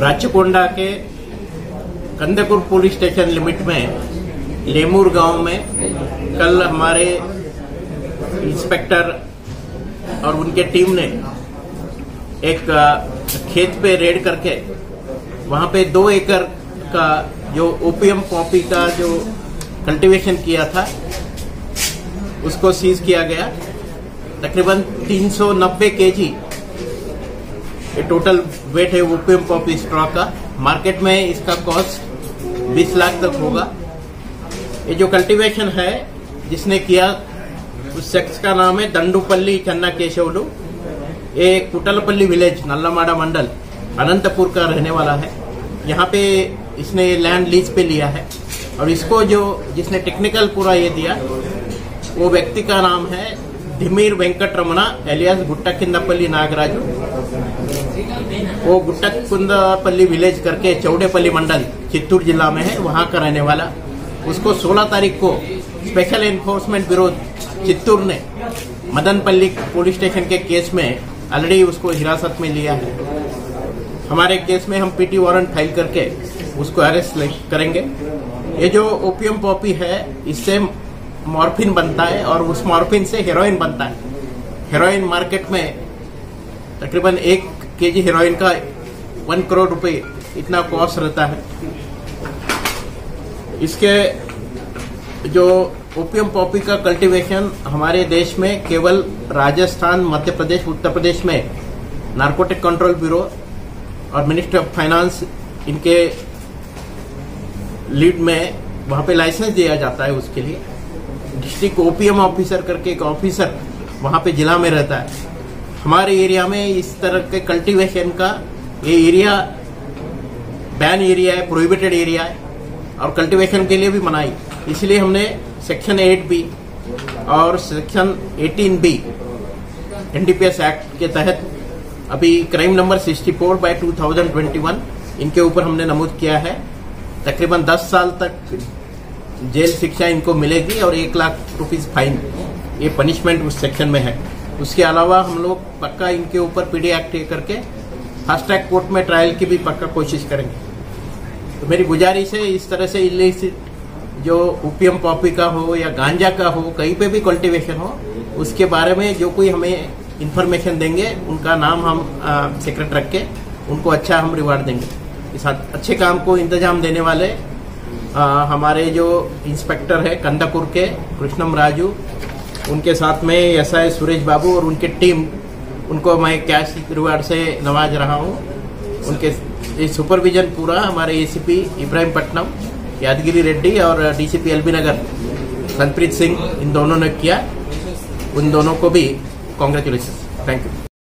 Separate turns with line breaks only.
राचकोंडा के Kandukur police station limit में, लेमूर गाँव में कल हमारे इंस्पेक्टर और उनके टीम ने एक खेत पे रेड करके वहाँ पे दो एकड़ का जो ओपीएम कॉपी का जो कल्टीवेशन किया था, उसको सीज किया गया। तकरीबन 390 केजी ये टोटल वेट है ओपीएम पॉपी स्ट्रॉ का। मार्केट में इसका कॉस्ट 20 लाख तक होगा। ये जो कल्टीवेशन है, जिसने किया, उस शख्स का नाम है दंडुपल्ली चन्ना केशवलू ये कुटलपल्ली विलेज नल्लामाड़ा मंडल, अनंतपुर का रहने वाला है। यहाँ पे इसने लैंड लीज पे लिया है। और इसको जो, जिसने टेक्निकल पूरा ये दिया, वो व्यक्ति का नाम है धिमीर वेंकट रमणा एलियास गुट्टकिंदपल्ली नागराजू वो गुट्टकुंदपल्ली विलेज करके चौडेपल्ली मंडल चित्तूर जिला में है वहाँ का रहने वाला उसको 16 तारीख को स्पेशल एनफोर्समेंट ब्यूरो चित्तूर ने मदनपल्ली पुलिस स्टेशन के केस में ऑलरेडी उसको हिरासत में लिया है हमारे केस में हम पीटी वारंट फ़ाइल करके उसको अरेस्ट करेंगे ये जो ओपीएम पॉपी है इससे मॉर्फिन बनता है और उस मॉर्फिन से हेरोइन बनता है। हेरोइन मार्केट में तकरीबन एक केजी हेरोइन का वन करोड़ रुपए इतना कॉस्ट रहता है। इसके जो ओपीएम पॉपी का कल्टीवेशन हमारे देश में केवल राजस्थान, मध्य प्रदेश, उत्तर प्रदेश में नारकोटिक कंट्रोल ब्यूरो और मिनिस्ट्री ऑफ़ फाइनेंस इनके लीड में वहाँ पे लाइसेंस दिया जाता है उसके लिए। डिस्ट्रिक्ट ओपीएम ऑफिसर करके एक ऑफिसर वहाँ पे जिला में रहता है। हमारे एरिया में इस तरह के कल्टीवेशन का ये एरिया बैन एरिया है प्रोहिबिटेड एरिया है और कल्टीवेशन के लिए भी मनाई। इसलिए हमने सेक्शन 8 बी और सेक्शन 18 बी एनडीपीएस एक्ट के तहत अभी क्राइम नंबर 64 बाय 2021 इनके ऊपर हमने नमूद किया है। तकरीबन 10 साल तक जेल शिक्षा इनको मिलेगी और एक लाख रुपीज़ फाइन। ये पनिशमेंट उस सेक्शन में है। उसके अलावा हम लोग पक्का इनके ऊपर पीडी एक्ट करके फास्ट ट्रैक कोर्ट में ट्रायल की भी पक्का कोशिश करेंगे। तो मेरी गुजारिश है इस तरह से इलिसिट जो ओपीएम पॉपी का हो या गांजा का हो, कहीं पे भी कल्टीवेशन हो, उसके बारे में जो कोई हमें इंफॉर्मेशन देंगे, उनका नाम हम सीक्रेट रख के उनको अच्छा हम रिवार्ड देंगे। इस अच्छे काम को इंतज़ाम देने वाले आ, हमारे जो इंस्पेक्टर है कंदापुर के कृष्णम राजू उनके साथ में एस आई सुरेश बाबू और उनकी टीम उनको मैं कैश रिवार्ड से नवाज़ रहा हूँ। उनके सुपरविजन पूरा हमारे एसीपी इब्राहिम पटनम यादगिरी रेड्डी और डीसीपी एलबी नगर संतप्रीत सिंह इन दोनों ने किया। उन दोनों को भी कॉन्ग्रेचुलेशन थैंक यू